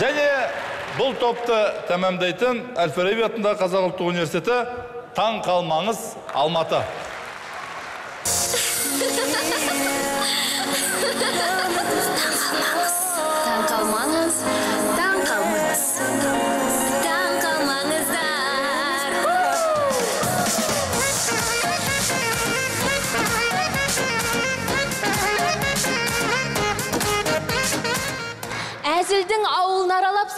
және бұл топты тәмамдайтын әл фараби атындағы қазақ ұлттық университеті таң қалмаңыз алматы.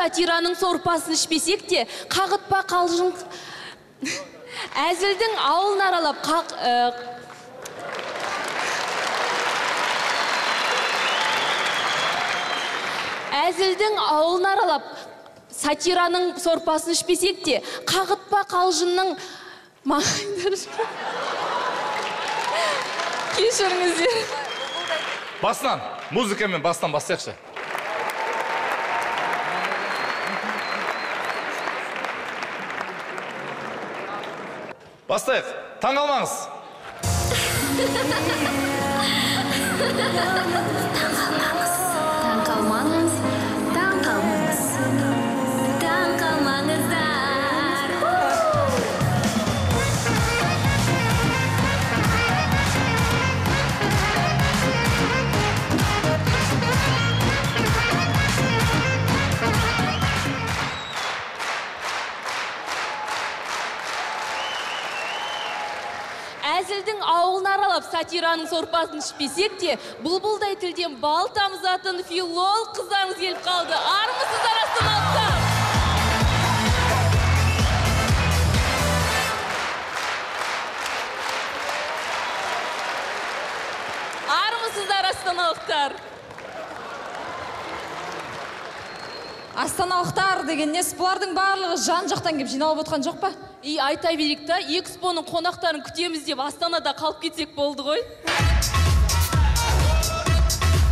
Сатираның сорпасын ішпесек те қағытпа қалжың әзілдің ауылын аралап қақ, ә, әзілдің ауылын аралап сатираның сорпасын ішпесек те қағытпа қалжыңның кешіріңіздер. Басынан музыкамен бастан бастайықшы. Бастайық таң сатираның сорпасын ішпесек те бұлбұлдай тілден бал тамызатын филол қыздарыңыз келіп қалды. Армысыздар астаналықтар армысыздар астаналықтар астаналықтар деген несі бұлардың барлығы жан жақтан келіп жиналып отқан жоқ па? И айта берейік та экспоның қонақтарын күтеміз деп астанада қалып кетсек болды ғой.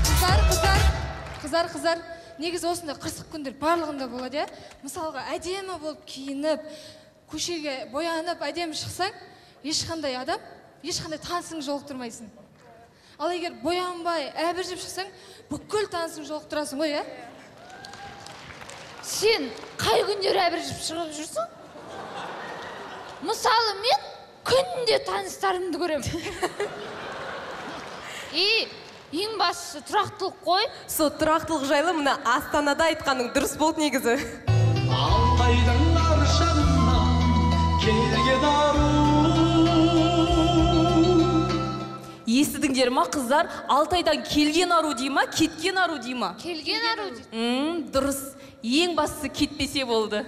Қыздар қыздар қыздар қыздар негізі осындай қырсық күндер барлығында болады иә? Мысалға әдемі болып киініп көшеге боянып әдемі шықсаң ешқандай адам ешқандай танысың жолықтырмайсың. Ал егер боянбай әбіржіп шықсаң бүкіл танысың жолықтырасың ғой иә? Сен қай күндері әбіржіп шығып жүрсің? Мысалы мен күнде таныстарымды көремін. И ең бастысы тұрақтылық қой. Сол тұрақтылық жайлы мына астанада айтқаның дұрыс болды негізі. Алтайдың ар жағынан келген ару естідіңдер ма қыздар? Алтайдан келген ару дей ма кеткен ару дей ма? Келген ару дейді дұрыс. Ең бастысы кетпесе болды.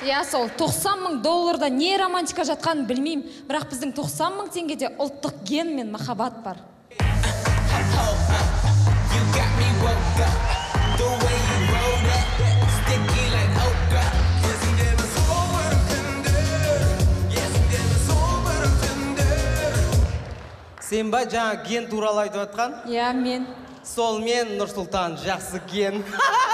Иә сол 90 мың долларда не романтика жатқанын білмеймін. Бірақ біздің 90 мың теңгеде ұлттық ген мен махаббат бар. Сен ба жаңа ген туралы айтып жатқан? Иә мен. Сол мен нұрсұлтан жақсы ген.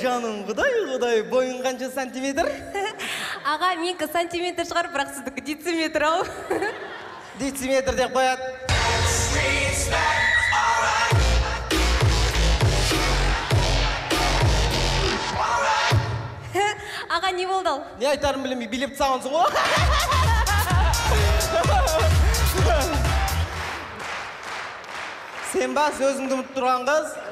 жаным құдай құдай бойың қанша сантиметр. Аға менікі сантиметр шығар бірақ сіздікі дециметр ау. Дециметр деп қояды. Аға не болды ал? Не айтарымды білмей билеп тастағансың ғой. Сен ба сөзіңді ұмытып тұрған қыз?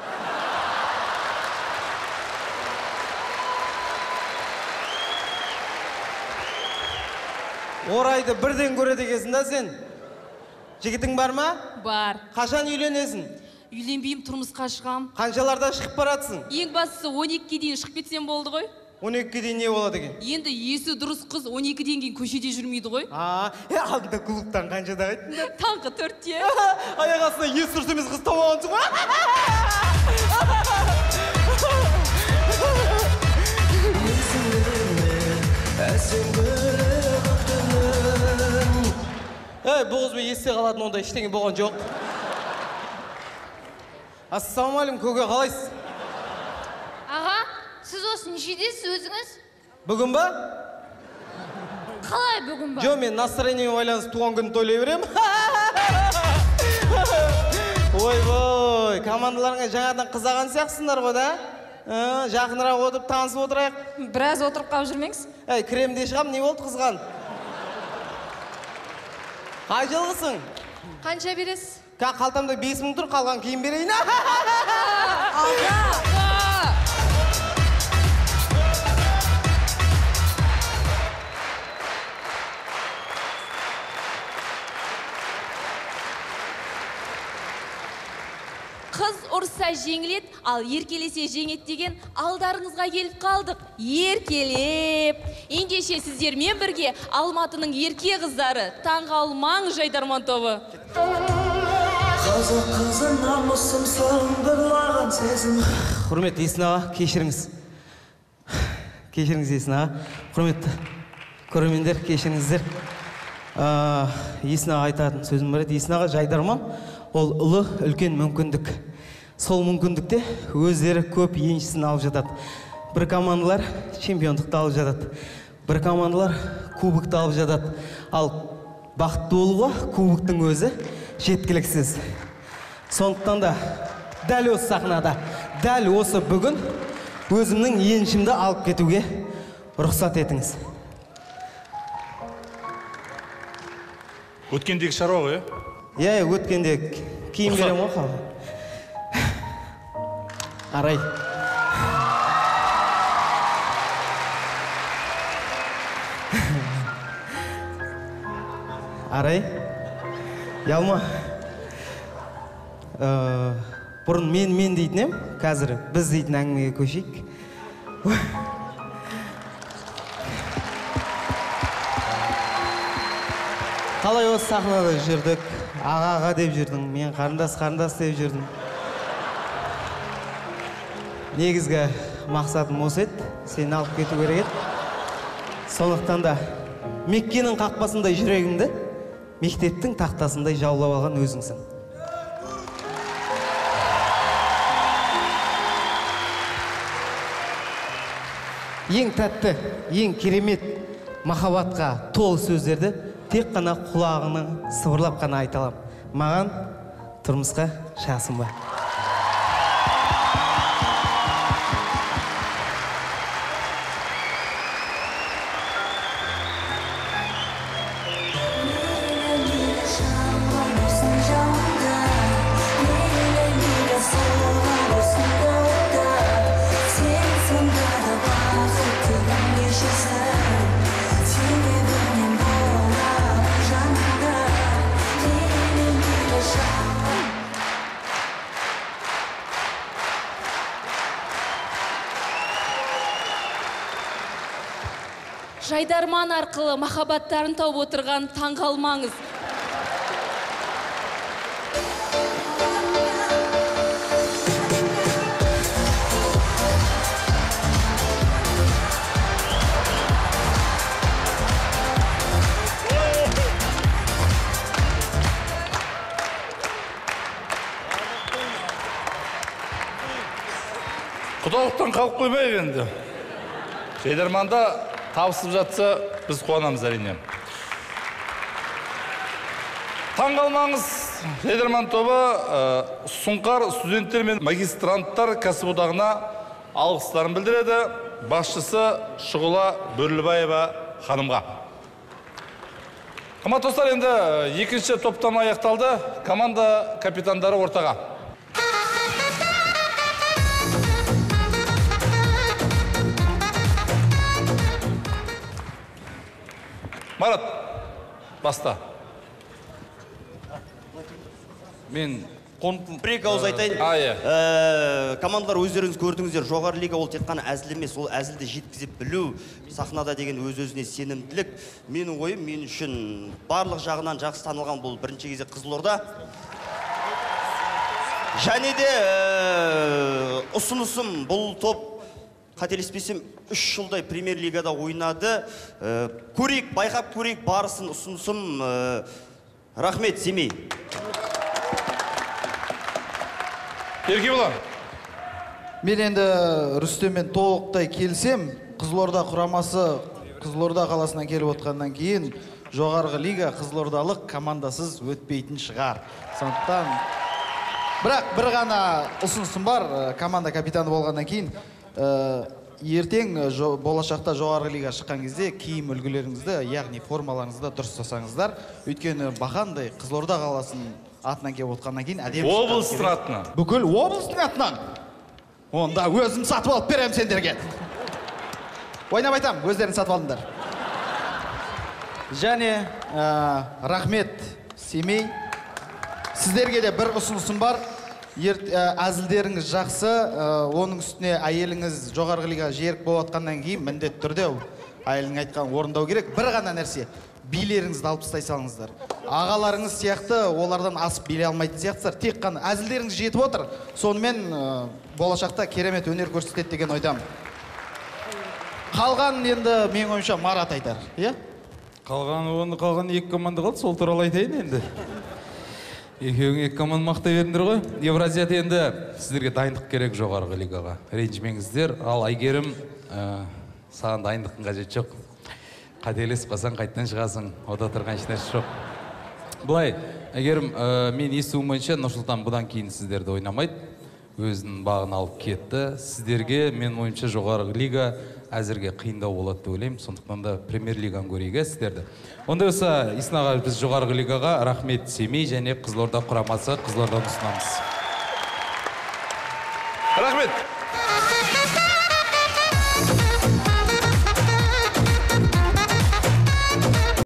Орайды бірден көреді екенсің да сен. Жігітің бар ма? Бар. Қашан үйленесің? Үйленбеймін тұрмысқа шығам. Қаншаларда шығып баратсың? Ең бастысы 12-ге дейін шығып кетсем болды ғой. Он екіге дейін не болады екен? Енді есі дұрыс қыз 12-ден кейін көшеде жүрмейді ғой. А е алдында клубтан қаншада қайттың таңғы төртте. Аяқ астынан есі дұрыс емес қыз тауып алғансың ғой. Ей бұл қызбен есте қалатын ондай ештеңе болған жоқ ассалаумағалейкум көке қалайсыз аға сіз осы нешедесіз өзіңіз бүгін ба қалай бүгін ба жо мен настроениеме байланысты туған күнін тойлай беремін ойбой командаларыңа жаңадан қызаған сияқтысыңдар ғой да жақынырақ отырып танысып отырайық біраз отырып қалып жүрмеңіз әй кремде шығам не болды қызған қай жылғысың қанша бересіз? Қалтамда бес мың тұр қалған кейін берейін. қыз ұрса жеңілет ал еркелесе жеңет деген алдарыңызға келіп қалдық. Еркелеп. Ендеше сіздермен бірге алматының ерке қыздары таңғалмаң жайдарман тобы қазақ қызы намысым сезім. Құрметті есін аға кешіріңіз. Кешіріңіз есін аға. Құрметті көрермендер кешіріңіздер. Есін аға айтатын сөзім бар еді. Есін аға жайдарман. Ол ұлы үлкен мүмкіндік. Сол мүмкіндікте өздері көп еншісін алып жатады. Бір командалар чемпиондықты алып жатады. Бір командалар кубокты алып жатады. Ал бақытты болуға кубоктың өзі жеткіліксіз. Сондықтан да дәл осы сахнада дәл осы бүгін өзімнің еншімді алып кетуге рұқсат етіңіз. Өткендегі шаруа ғой иә иә өткенде киім беремін ғой қалай арай арай ұялма бұрын мен мен дейтін ем қазір біз дейтін әңгімеге көшейік қалай осы сахнада жүрдік аға аға деп жүрдің мен қарындас қарындас деп жүрдім. Негізгі мақсатым осы еді сені алып кету керек еді. Сондықтан да меккенің қақпасындай жүрегімді мектептің тақтасындай жаулап алған өзіңсің. Ең тәтті ең керемет махаббатқа толы сөздерді тек қана құлағының сыбырлап қана айта аламын. Маған тұрмысқа шығасың ба жайдарман арқылы махаббаттарын тауып отырған таңғалмаңыз құдалықтан қалып қоймайық енді. Жайдарманда табысып жатса біз қуанамыз әрине. Таң қалмаңыз тобы ә, сұңқар студенттер мен магистранттар кәсіподағына алғыстарын білдіреді. Басшысы шұғыла бөрлібаева ханымға. Қымбатты достар енді екінші топтама аяқталды. Команда капитандары ортаға. Марат баста. Мен бір екі ауыз айтайын. А, иә. Ә, командалар өздеріңіз көрдіңіздер. Жоғары лига ол тек қана әзіл емес ол әзілді жеткізе білу сахнада деген өз өзіне сенімділік. Менің ойым мен үшін барлық жағынан жақсы танылған бұл бірінші кезек қызылорда. Және де ә, ұсынысым бұл топ қателеспесем үш жылдай премьер лигада ойнады. Ә, көрейік байқап көрейік барысын ұсынысым ә, рахмет семей. Еркебұлан. Мен енді рүстеммен толықтай келсем қызылорда құрамасы қызылорда қаласынан келіп отқаннан кейін жоғарғы лига қызылордалық командасыз өтпейтін шығар. Сондықтан бірақ бір ғана ұсынысым бар. Э, команда капитаны болғаннан кейін э, ертең э, жо- болашақта жоғарғы лига шыққан кезде киім үлгілеріңізді яғни формаларыңызды дұрыс жасаңыздар. Өйткені бақандай қызылорда қаласының атынан келіп отқаннан кейін әдемі облыстың атынан? Бүкіл облыстың атынан. Онда өзім сатып алып беремін сендерге. Ойнап айтамын өздерің сатып алыңдар және ә, рахмет семей. Сіздерге де бір ұсынысым бар. Әзілдеріңіз жақсы ә, оның үстіне әйеліңіз жоғарғы лига жерік болып жатқаннан кейін міндетті түрде ол әйелінің айтқанын орындау керек. Бір ғана нәрсе билеріңізді алып тастай салыңыздар. Ағаларыңыз сияқты олардан асып билей алмайтын сияқтысыздар тек қана әзілдеріңіз жетіп отыр. Сонымен ә, болашақта керемет өнер көрсетеді деген ойдамын. Қалғанын енді менің ойымша марат айтар иә? Қалған оны қалған екі команда қалды сол туралы айтайын енді. Екеуің екі команда мақтай беріңдер ғой. Евразияда енді сіздерге дайындық керек жоғарғы лигаға. Ренжімеңіздер ал әйгерім ә, саған дайындықтың қажеті жоқ. Қателесіп қалсаң қайтадан шығасың. Ода тұрған ешнәрсе жоқ. Былай әйгерім ә, мен естуім бойынша нұрсұлтан бұдан кейін сіздерді ойнамайды. Өзінің бағын алып кетті. Сіздерге менің ойымша жоғарғы лига әзірге қиындау болады деп ойлаймын. Сондықтан да премьер лиганы көрейік иә сіздерді. Ондай болса исын аға біз жоғарғы лигаға рахмет семей және қызылорда құрамасы қызылорданы ұсынамыз. Рахмет.